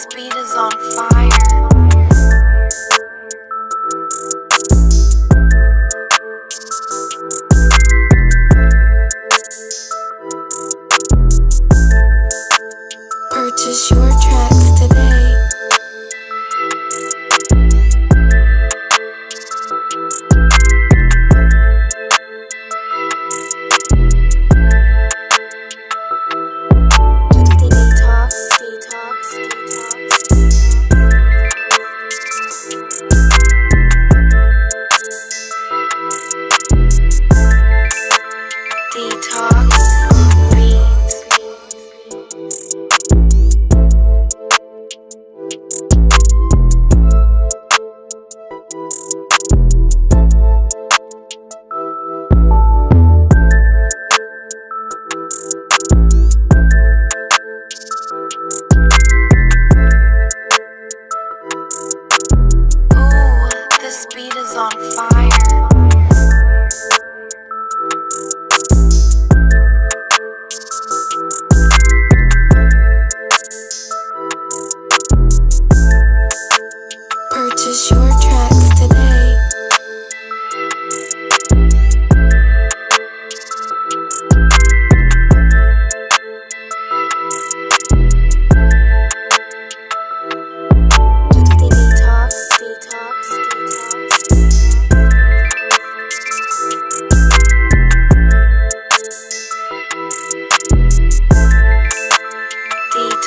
This beat is on fire. Purchase your track. on fire.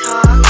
talk.